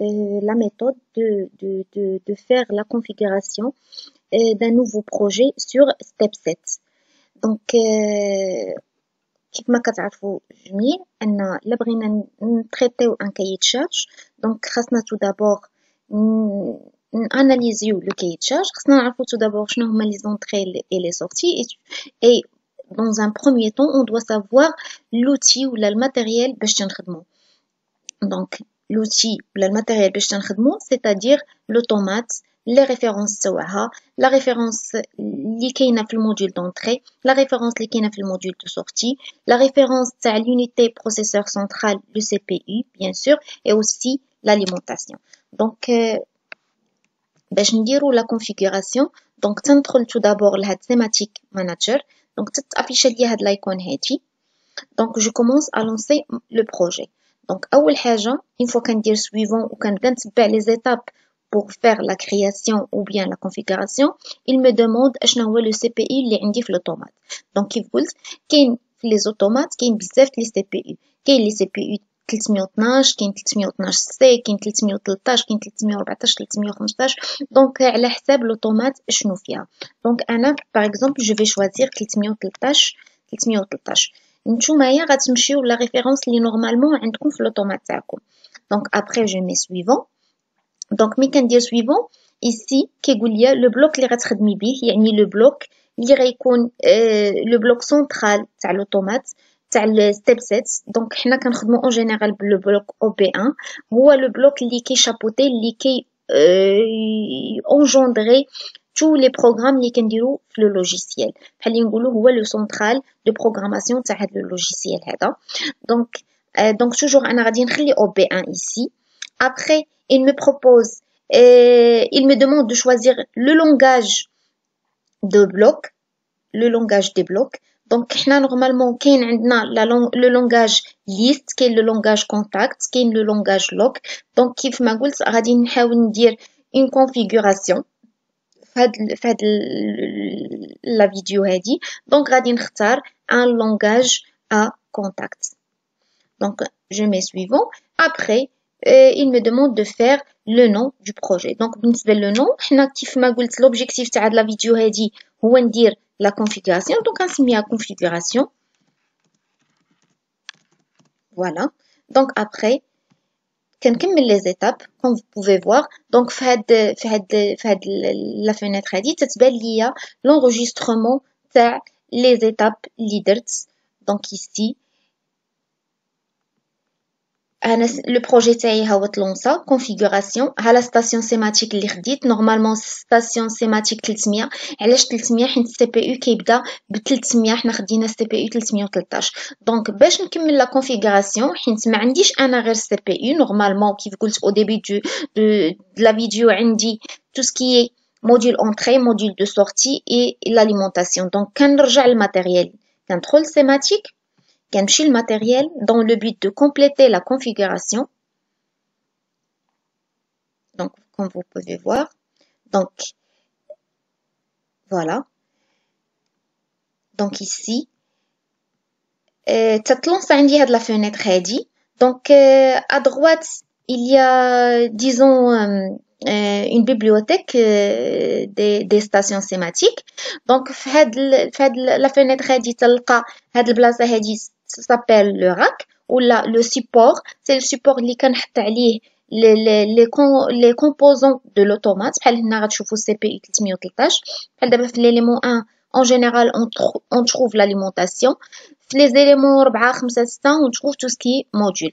euh, la méthode de, de, de, de faire la configuration euh, d'un nouveau projet sur step 7 donc euh, كيف ما كتعرفوا جميع ان الا بغينا نتريتيو ان كاي تشارج دونك خاصنا تو دابور ناناليزيو لو كاي تشارج خاصنا نعرفو تو دابور شنو هما لي زونطري اي لي سورتي اي dans un premier temps on doit savoir l'outil ou le matériel باش تنخدمو donc l'outil ou le matériel باش تنخدمو c'est-à-dire l'automate les références تاعها la référence اللي كاينه في الموديول d'entrée la référence اللي كاينه في الموديول de sortie la référence تاع l'unité processeur central le CPU bien sûr et aussi l'alimentation donc باش نديرو la configuration donc تندخل tout d'abord لهاد thematic manager donc تتافيش ليا هاد لايكون هادي donc je commence à lancer le projet donc اول حاجه une fois كندير suivant وكنبدا نتبع les étapes pour faire la création ou bien la configuration il me demande اشنا هو le CPU اللي عندي في l'automate donc كيف قلت كاين في les automates كاين بزاف لي CPU كاين لي CPU 312 كاين 312 سي كاين 313 كاين 314 315 دونك على حساب لوطومات شنو فيها دونك انا باغ اكزومبل جو في شوازير 313 313 نتومايا غتمشيو لا ريفيرونس لي نورمالمون عندكم في لوطومات تاعكم دونك ابري جو مي سويفون دونك مي كندير سويفون ici كيقول ليا لو بلوك اللي غتخدمي به يعني لو بلوك اللي غيكون لو بلوك سنترال تاع لوطومات تاع الستيب 7 دونك حنا كنخدمو اون جينيرال بلو بلوك او بي 1 هو لو بلوك اللي كيشابوتي اللي كي اونجوندري تو لي بروغرام اللي كنديرو في لو لوجيسيال بحال اللي نقولو هو لو سنترال دو بروغراماسيون تاع هاد لو لوجيسيال هذا دونك دونك توجور انا غادي نخلي او بي 1 ici après il me propose euh, il me demande de choisir le langage de bloc le langage des blocs دونك حنا نورمالمون كاين عندنا لو لونغاج ليست كاين لو لونغاج كونتاكت كاين لو لونغاج لوك دونك كيف ما قلت غادي نحاول ندير اون كونفيغوراسيون فهاد فهاد لا فيديو هادي دونك غادي نختار ان لونغاج ا كونتاكت دونك je mets suivant après euh, il me demande de faire le nom du projet donc بالنسبه لو حنا كيف ما قلت l'objectif تاع هاد لا فيديو هادي هو ندير la configuration. Donc, on se met à configuration. Voilà. Donc, après, les étapes, comme vous pouvez voir, donc, la fenêtre a dit, il y a l'enregistrement les étapes leaders. Donc, ici, انا لو بروجي تاعي ها هو تلونسا كونفيغوراسيون ها لا ستاسيون سيماتيك اللي خديت نورمالمون ستاسيون سيماتيك 300 علاش 300 حيت السي بي يو كيبدا ب 300 حنا خدينا السي بي يو 313 دونك باش نكمل لا كونفيغوراسيون حيت ما عنديش انا غير السي بي يو نورمالمون كيف قلت او ديبي دو دو لا فيديو عندي تو سكي موديل اونتري موديل دو سورتي اي l'alimentation دونك كنرجع للماتيريال كندخل سيماتيك كنمشي le matériel dans le but de compléter la configuration. Donc, comme vous pouvez voir, donc, voilà. Donc ici, تتلونس عندي هاد la fenêtre هادي. Donc, à droite, il y a, disons, euh, une bibliothèque euh, des, des stations sématiques. Donc, في هاد, في هاد la fenêtre هادي تلقى هاد البلاصة هادي s'appelle le rack ou là le support c'est le support اللي كنحط عليه les, les, les, les composants de l'automate بحال هنا غتشوفوا سي بي 313 بحال دابا في l'élément 1 en général on, on trouve l'alimentation في les éléments 4 5 6 on trouve tout ce qui est module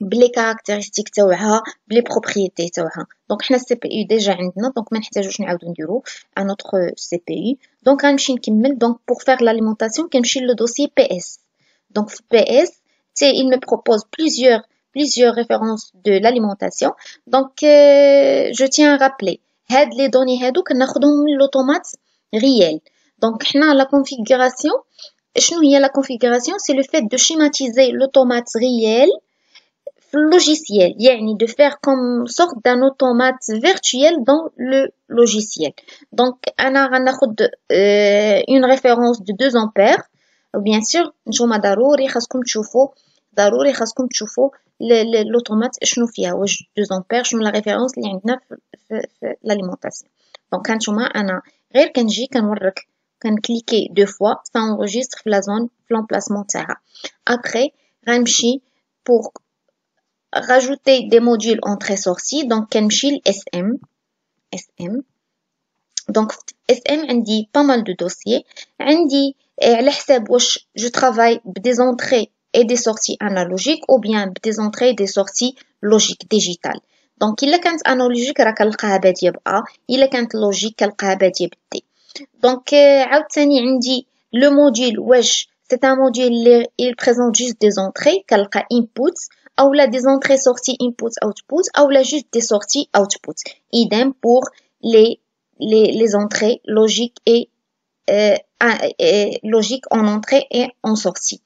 بلي كاركتيرستيك تاوعها بلي بروبريتي تاوعها دونك حنا السي بي يو ديجا عندنا دونك ما نحتاجوش نعاودو نديرو ان اوتر سي بي يو دونك غنمشي نكمل دونك بور فير لاليمونطاسيون كنمشي لو دوسيي بي اس دونك في بي اس تي il me propose plusieurs plusieurs références de l'alimentation donc euh, je tiens à rappeler هاد لي دوني هادو كناخدهم من لوطومات ريال دونك حنا لا كونفيغوراسيون شنو هي لا كونفيغوراسيون سي لو فيت دو شيماتيزي لوطومات ريال في اللوجيسيال يعني دو فير كوم سورت دان اوتومات فيرتويال دون لو لوجيسيال دونك انا غناخد اون ريفيرونس دو 2 امبير وبيان سور نتوما ضروري خاصكم تشوفوا ضروري خاصكم تشوفوا لوطومات شنو فيها واش 2 امبير شنو لا ريفيرونس اللي عندنا في, في لاليمونطاسيون دونك هانتوما انا غير كنجي كنورك كنكليكي دو فوا سا انregistre في لا زون في لومبلاسمون تاعها ابري غنمشي pour rajouter des modules entrée-sortie donc كنمشي ل SM SM donc SM عندي pas mal de dossiers عندي على حساب واش جو travaille بدي entrées et des sorties analogiques ou bien des entrées et des sorties logiques digitales دونك الا كانت انالوجيك راه كنلقاها باديه ب ا الا كانت لوجيك كنلقاها باديه ب دي دونك عاوتاني عندي لو موديل واش سي ان موديل اللي il présente juste des entrées كنلقى inputs ou la des entrées sorties inputs outputs ou la juste des sorties outputs. Idem pour les les, les entrées logiques et, euh, logiques en entrée et en sortie.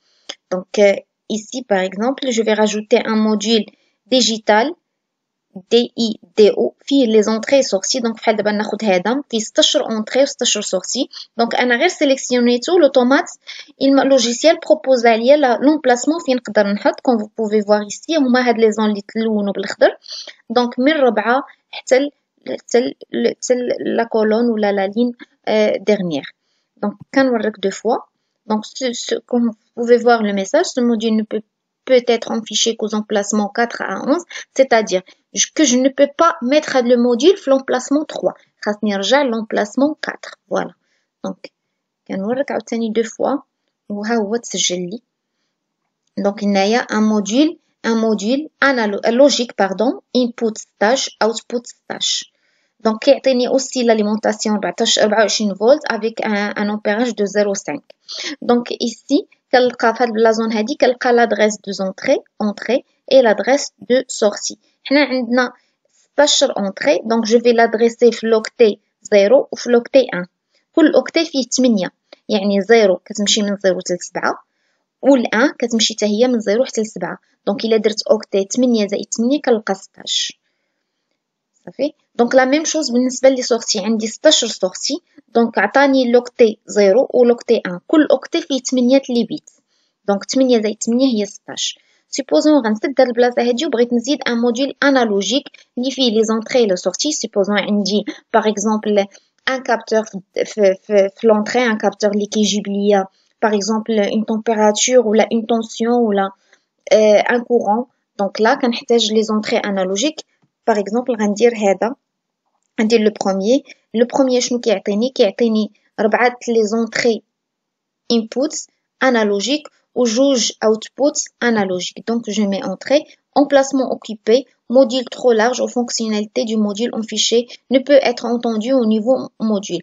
Donc euh, ici par exemple je vais rajouter un module digital DIDO فيه لي زونطري سورسي دونك بحال دابا ناخد هذا فيه 16 اونطري و 16 سورسي دونك انا غير سيليكسيونيتو لوطومات لوجيسيال بروبوز عليا لومبلاسمون فين نقدر نحط كون فو بوفي فوار ايسي هما هاد لي زون اللي تلونوا بالاخضر دونك من ربعة حتى حتى حتى لا كولون ولا لا لين ديرنيير دونك كنوريك دو فوا دونك كوم pouvez voir le message, ce module ne peut, peut être affiché qu'aux emplacements 4 à 11, c'est-à-dire que je ne peux pas mettre le module l'emplacement 3. l'emplacement 4. Voilà. Donc, deux fois. Donc, il y a un module, un module euh, logique, pardon, input stage, output stage. Donc, il y a aussi l'alimentation 24 euh, volts avec un, un ampérage de 0,5. Donc, ici, كنلقى في هاد البلازون هادي كنلقى لادريس دو زونطري اونطري اي لادريس دو سورتي حنا عندنا 16 اونطري دونك جو في لادريسي في لوكتي 0 وفي لوكتي 1 كل اوكتي فيه 8 يعني 0 كتمشي من 0 حتى 7 وال1 كتمشي حتى هي من 0 حتى 7 دونك إلا درت اوكتي 8 زائد 8 كنلقى 16 صافي دونك لا ميم شوز بالنسبه لي سورتي عندي 16 سورتي دونك عطاني لوكتي 0 ولوكتي 1 كل اوكتي فيه 8 لي بيت دونك 8 زائد 8 هي 16 سيبوزون غنسد هاد البلاصه هادي وبغيت نزيد ان موديل انالوجيك اللي فيه لي زونطري لو سورتي سيبوزون عندي باغ اكزومبل ان كابتور في في في, في لونطري ان كابتور اللي كيجيب ليا باغ اكزومبل اون تمبيراتور ولا اون تونسيون ولا ان كورون دونك لا كنحتاج لي زونطري انالوجيك باغ اكزومبل غندير هذا غندير لو بروميير لو بروميير شنو كيعطيني كيعطيني ربعة لي زونطري inputs analogiques ou juge outputs analogiques. Donc, je mets entrée, emplacement occupé, module trop large aux fonctionnalités du module en fichier ne peut être entendu au niveau module.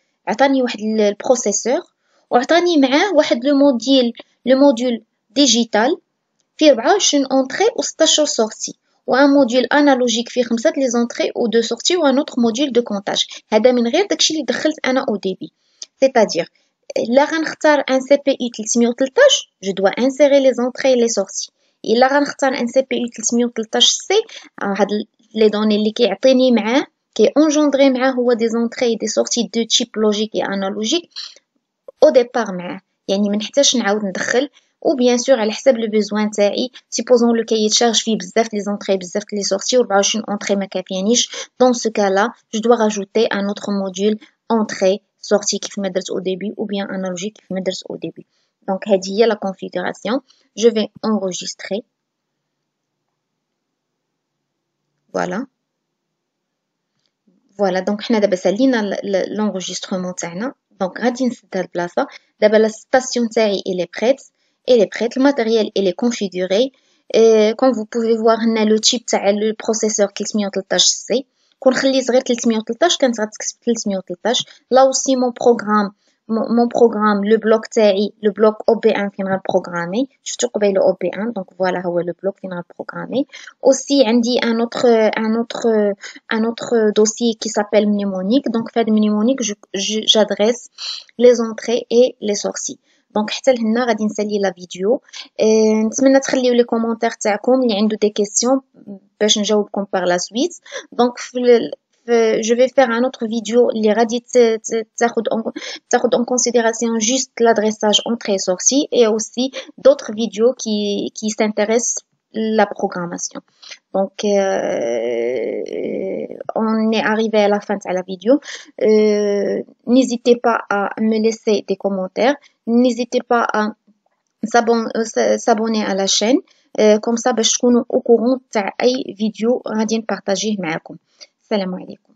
عطاني واحد البروسيسور وعطاني معاه واحد لو موديل لو موديل ديجيتال فيه 24 اونتري و 16 سورتي وان موديول انالوجيك فيه خمسة لي زونتري و دو سورتي و ان اوتر موديول دو كونتاج هذا من غير داكشي اللي دخلت أنا أو ديبي c'est-à-dire لا غنختار ان سي بي اي 313 جو دوا انسيري لي زونتري لي سورتي الا غنختار ان سي بي اي 313 سي هاد لي دوني اللي كيعطيني معاه كي اونجوندري معاه هو دي زونتري دي سورتي دو تيب لوجيك اي انالوجيك او ديبار معاه يعني ما نحتاجش نعاود ندخل ou bien sûr على حسب لو بيزوان تاعي supposons لو كاي تشارج فيه بزاف لي زونطري بزاف لي سورتي و 24 اونطري ما كافيانيش دون سو كالا جو دوا راجوتي ان اوتر موديول اونطري سورتي كيف ما درت او ديبي ou bien analogique كيف ما درت au début donc هذه هي la configuration je vais enregistrer voilà voilà donc حنا دابا سالينا l'enregistrement تاعنا donc غادي نسدها البلاصه دابا لا ستاسيون تاعي elle est prête elle est prête le matériel il est configuré et comme vous pouvez voir هنا le type تاع le processeur 313C كون خليت غير 313 كانت غتكتب 313 là aussi mon programme mon programme le bloc تاعي le bloc OB1 فين غنبروغرامي شفتو قبيله OB1 donc voilà هو le bloc فين غنبروغرامي aussi عندي un autre un autre un autre dossier qui s'appelle mnémonique donc في هذا mnémonique j'adresse les entrées et les sorties دونك حتى لهنا غادي نسالي لا فيديو اه نتمنى تخليو لي كومونتير تاعكم اللي عنده دي كيسيون باش نجاوبكم بار لا سويت دونك في je vais faire un autre vidéo اللي غادي تاخد تاخد en considération juste l'adressage entrée et sortie et aussi d'autres vidéos qui qui s'intéressent la programmation. Donc, euh, on est arrivé à la fin de la vidéo. Euh, N'hésitez pas à me laisser des commentaires. N'hésitez pas à s'abonner à la chaîne. Euh, comme ça, باش تكونوا au courant تاع أي فيديو غادي نبارطاجيه معكم. السلام عليكم.